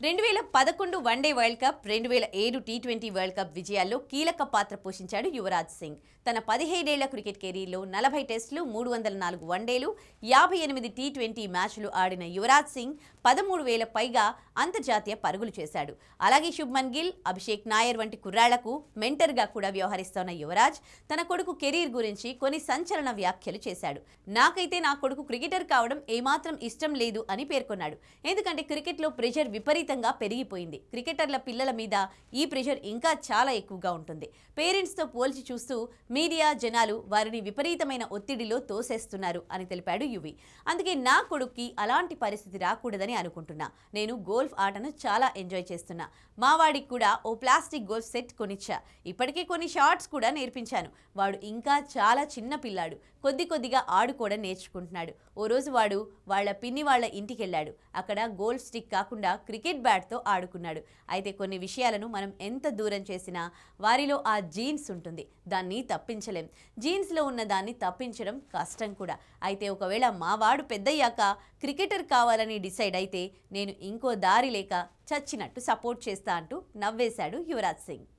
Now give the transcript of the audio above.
రెండు వేల పదకొండు వన్డే వరల్డ్ కప్ రెండు వేల ఏడు టీ ట్వంటీ వరల్డ్ కప్ విజయాల్లో కీలక పాత్ర పోషించాడు యువరాజ్ సింగ్. తన పదిహేడేళ్ళ క్రికెట్ కెరీర్లో నలభై టెస్టులు మూడు వందల నాలుగు వన్డేలు యాభై ఎనిమిది టీ ట్వంటీ మ్యాచ్లు ఆడిన యువరాజ్ సింగ్ పదమూడు వేల పైగా అంతర్జాతీయ పరుగులు చేశాడు. అలాగే శుభ్మన్ గిల్ అభిషేక్ నాయర్ వంటి కుర్రాళ్ళకు మెంటర్గా కూడా వ్యవహరిస్తోన్న యువరాజ్ తన కొడుకు కెరీర్ గురించి కొన్ని సంచలన వ్యాఖ్యలు చేశాడు. నాకైతే నా కొడుకు క్రికెటర్ కావడం ఏమాత్రం ఇష్టం లేదు అని పేర్కొన్నాడు. ఎందుకంటే క్రికెట్లో ప్రెషర్ విపరీతంగా పెరిగిపోయింది. క్రికెటర్ల పిల్లల మీద ఈ ప్రెషర్ ఇంకా చాలా ఎక్కువగా ఉంటుంది. పేరెంట్స్తో పోల్చి చూస్తూ మీడియా జనాలు వారిని విపరీతమైన ఒత్తిడిలో తోసేస్తున్నారు అని తెలిపాడు యువి. అందుకే నా కొడుక్కి అలాంటి పరిస్థితి రాకూడదని అనుకుంటున్నా. నేను గోల్ గోల్ఫ్ ఆటను చాలా ఎంజాయ్ చేస్తున్నా. మా వాడికి కూడా ఓ ప్లాస్టిక్ గోల్ఫ్ సెట్ కొనిచ్చా. ఇప్పటికే కొన్ని షార్ట్స్ కూడా నేర్పించాను. వాడు ఇంకా చాలా చిన్న పిల్లాడు. కొద్ది కొద్దిగా ఆడుకోవడం నేర్చుకుంటున్నాడు. ఓ రోజు వాడు వాళ్ళ పిన్ని వాళ్ళ ఇంటికి వెళ్ళాడు అక్కడ గోల్ఫ్ స్టిక్ కాకుండా క్రికెట్ బ్యాట్తో ఆడుకున్నాడు. అయితే కొన్ని విషయాలను మనం ఎంత దూరం చేసినా వారిలో ఆ జీన్స్ ఉంటుంది. దాన్ని తప్పించలేం. జీన్స్లో ఉన్న దాన్ని తప్పించడం కష్టం కూడా. అయితే ఒకవేళ మా వాడు పెద్దయ్యాక క్రికెటర్ కావాలని డిసైడ్ అయితే నేను ఇంకో దారి లేక చచ్చినట్టు సపోర్ట్ చేస్తా అంటూ నవ్వేశాడు యువరాజ్ సింగ్.